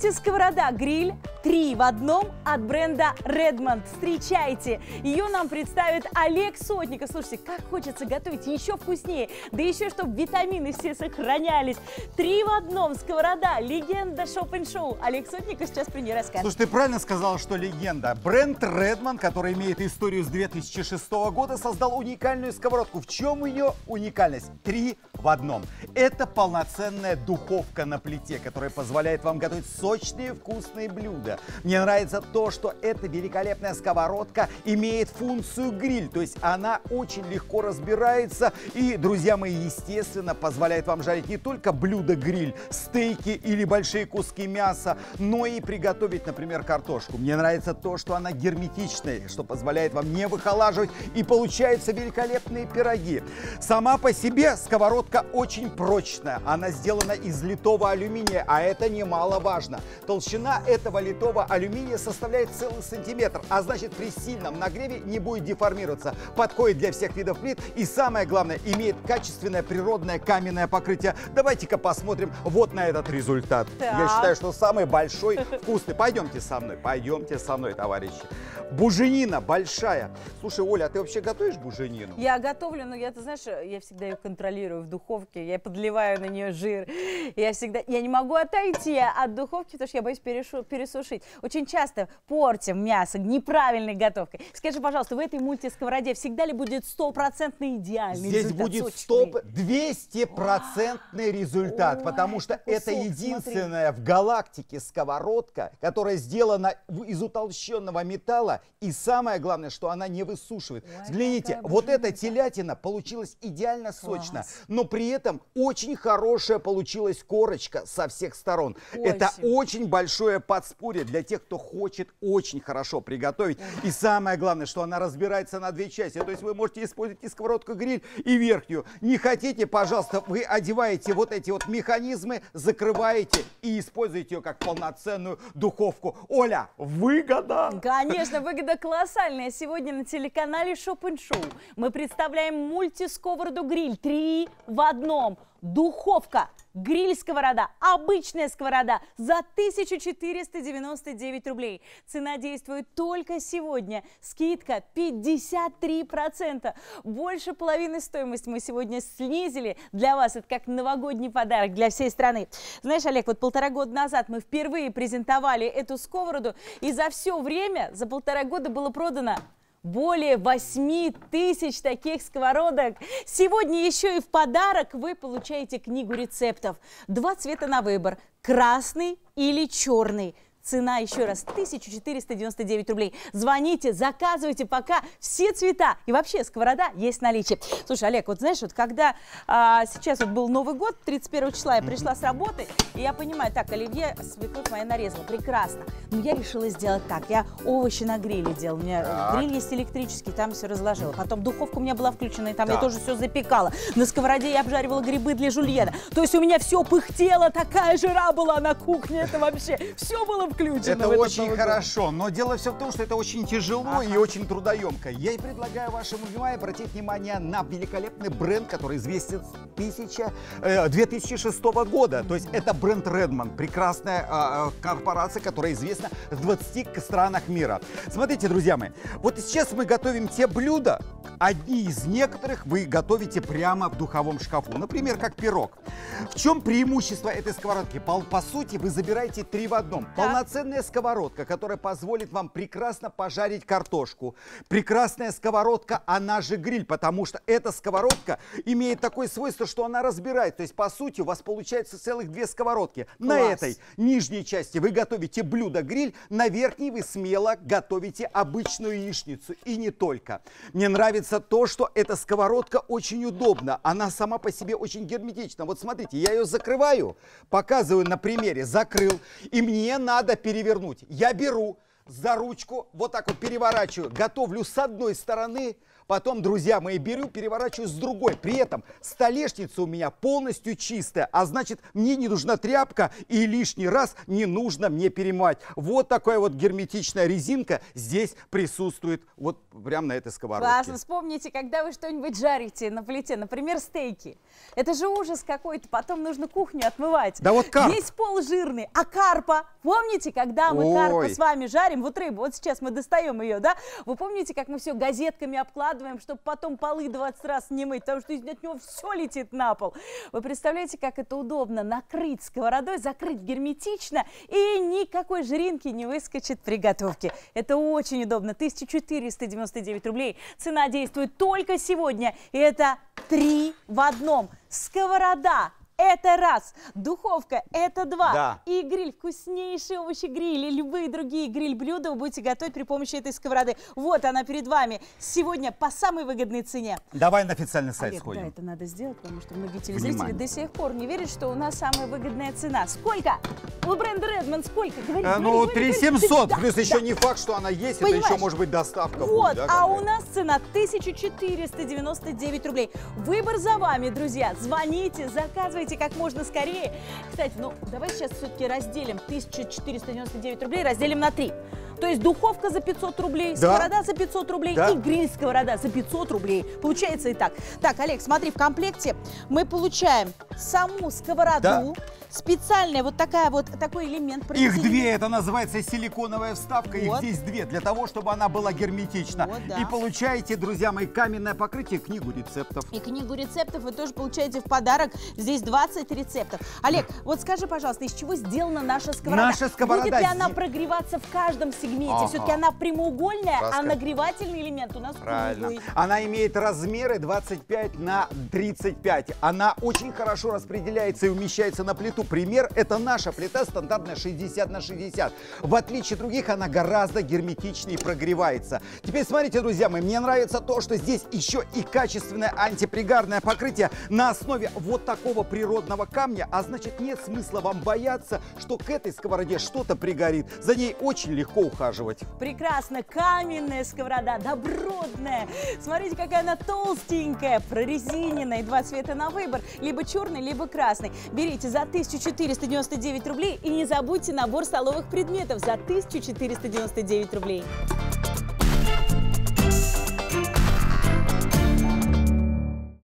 Мультисковорода гриль 3 в одном от бренда Redmond. Встречайте! Ее нам представит Олег Сотников. Слушайте, как хочется готовить еще вкуснее. Да еще, чтобы витамины все сохранялись. Три в одном сковорода. Легенда шоп-н-шоу. Олег Сотников сейчас про нее расскажет. Слушай, ты правильно сказал, что легенда. Бренд Redmond, который имеет историю с 2006 года, создал уникальную сковородку. В чем ее уникальность? Три в одном. Это полноценная духовка на плите, которая позволяет вам готовить сочные вкусные блюда. Мне нравится то, что эта великолепная сковородка имеет функцию гриль, то есть она очень легко разбирается и, друзья мои, естественно, позволяет вам жарить не только блюдо гриль, стейки или большие куски мяса, но и приготовить, например, картошку. Мне нравится то, что она герметичная, что позволяет вам не выхолаживать и получаются великолепные пироги. Сама по себе сковородка очень прочная. Она сделана из литого алюминия, а это немаловажно. Толщина этого литого алюминия составляет целый сантиметр, а значит при сильном нагреве не будет деформироваться. Подходит для всех видов плит и самое главное, имеет качественное природное каменное покрытие. Давайте-ка посмотрим вот на этот результат. Так. Я считаю, что самый большой вкусный. Пойдемте со мной, пойдемте со мной, товарищи. Буженина большая. Слушай, Оля, а ты вообще готовишь буженину? Я готовлю, но я, ты знаешь, я всегда ее контролирую в духовке, я подливаю на нее жир. Я всегда, я не могу отойти от духовки, потому что я боюсь перешу- пересушить. Очень часто портим мясо неправильной готовкой. Скажи, пожалуйста, в этой мультисковороде всегда ли будет стопроцентно идеальный Здесь результат, будет стоп 200% результат, Ой, потому что это сок, единственная в галактике сковородка, которая сделана из утолщенного металла, и самое главное, что она не высушивает. Ой, Взгляните, вот эта телятина получилась идеально сочно, Класс. но при этом очень хорошая получилась корочка со всех сторон. Ой, это очень большое подспорье для тех, кто хочет очень хорошо приготовить. И самое главное, что она разбирается на две части. То есть вы можете использовать и сковородку гриль, и верхнюю. Не хотите, пожалуйста, вы одеваете вот эти вот механизмы, закрываете и используете ее как полноценную духовку. Оля, выгода! Конечно, выгода колоссальная. Сегодня на телеканале Шоп Шоу мы представляем мультисковороду гриль. Три в одном. Духовка, гриль-сковорода, обычная сковорода за 1499 рублей. Цена действует только сегодня. Скидка 53%. Больше половины стоимости мы сегодня снизили. Для вас это как новогодний подарок для всей страны. Знаешь, Олег, вот полтора года назад мы впервые презентовали эту сковороду, и за все время, за полтора года было продано более 8 тысяч таких сковородок. Сегодня еще и в подарок вы получаете книгу рецептов. Два цвета на выбор. Красный или черный. Цена еще раз 1499 рублей. Звоните, заказывайте пока все цвета. И вообще сковорода есть в наличии. Слушай, Олег, вот знаешь, вот когда а, сейчас вот был Новый год, 31 числа я пришла с работы, и я понимаю, так, оливье свекровь моя нарезала, прекрасно. Но я решила сделать так. Я овощи на гриле делала. У меня Так. гриль есть электрический, там все разложила. Потом духовка у меня была включена, и там я Так. тоже все запекала. На сковороде я обжаривала грибы для жульена. То есть у меня все пыхтело, такая жара была на кухне. Это вообще все было включено. Это очень хорошо, но дело все в том, что это очень тяжело и очень трудоемко. Я и предлагаю вашему вниманию обратить внимание на великолепный бренд, который известен с 1000, э, 2006 года. То есть это бренд Redmond, прекрасная а, корпорация, которая известна в 20 странах мира. Смотрите, друзья мои, вот сейчас мы готовим те блюда, одни из некоторых вы готовите прямо в духовом шкафу. Например, как пирог. В чем преимущество этой сковородки? По, по сути, вы забираете три в одном. Полноценная сковородка, которая позволит вам прекрасно пожарить картошку. Прекрасная сковородка, она же гриль, потому что эта сковородка имеет такое свойство, что она разбирает. То есть, по сути, у вас получается целых две сковородки. На Класс. этой нижней части вы готовите блюдо гриль, на верхней вы смело готовите обычную яичницу. И не только. Мне нравится то, что эта сковородка очень удобна. Она сама по себе очень герметична. Вот смотрите, я ее закрываю, показываю на примере, закрыл, и мне надо перевернуть. Я беру за ручку, вот так вот переворачиваю, готовлю с одной стороны, Потом, друзья мои, беру, переворачиваю с другой. При этом столешница у меня полностью чистая, а значит, мне не нужна тряпка и лишний раз не нужно мне перемывать. Вот такая вот герметичная резинка здесь присутствует вот прямо на этой сковородке. Классно. Вспомните, когда вы что-нибудь жарите на плите, например, стейки. Это же ужас какой-то, потом нужно кухню отмывать. Да вот карп. Весь пол жирный. А карпа, помните, когда мы Ой. карпа с вами жарим, вот рыбу, вот сейчас мы достаем ее, да? Вы помните, как мы все газетками обкладываем, чтобы потом полы 20 раз не мыть, потому что от него все летит на пол. Вы представляете, как это удобно? Накрыть сковородой, закрыть герметично, и никакой жиринки не выскочит при готовке. Это очень удобно. 1499 рублей. Цена действует только сегодня. И это три в одном. Сковорода это раз, духовка это два, Да. и гриль, вкуснейшие овощи гриль и любые другие гриль-блюда вы будете готовить при помощи этой сковороды. Вот она перед вами. Сегодня по самой выгодной цене. Давай на официальный сайт Олег, сходим. да, это надо сделать, потому что многие телезрители Внимание. до сих пор не верят, что у нас самая выгодная цена. Сколько? У бренда Redmond сколько? Говори, А, ну, говори, говори. 3700, Да, плюс да. еще не факт, что она есть, это Понимаешь? еще может быть доставка будет, Вот, да, а у нас цена 1499 рублей. Выбор за вами, друзья. Звоните, заказывайте как можно скорее. Кстати, ну давай сейчас все-таки разделим 1499 рублей, разделим на 3. То есть духовка за 500 рублей, Да. сковорода за 500 рублей Да. и гриль сковорода за 500 рублей. Получается и так. Так, Олег, смотри, в комплекте мы получаем саму сковороду, Да. Специальная вот такая вот такой элемент. Их две, это называется силиконовая вставка, Вот. их здесь две, для того, чтобы она была герметична. Вот, да. И получаете, друзья мои, каменное покрытие, книгу рецептов. И книгу рецептов вы тоже получаете в подарок. Здесь 20 рецептов. Олег, вот скажи, пожалуйста, из чего сделана наша сковорода? Наша сковорода Будет ли она прогреваться в каждом сегменте? Ага. Все-таки она прямоугольная, а Раска- нагревательный элемент у нас Правильно. круглый. Она имеет размеры 25 на 35. Она очень хорошо распределяется и умещается на плиту. Пример – это наша плита стандартная 60 на 60. В отличие от других, она гораздо герметичнее прогревается. Теперь смотрите, друзья мои, мне нравится то, что здесь еще и качественное антипригарное покрытие на основе вот такого природного камня. А значит, нет смысла вам бояться, что к этой сковороде что-то пригорит. За ней очень легко ухаживать. Прекрасно, каменная сковорода, добротная. Смотрите, какая она толстенькая, прорезиненная. Два цвета на выбор, либо черный, либо красный. Берите за 1499 рублей и не забудьте набор столовых предметов за 1499 рублей.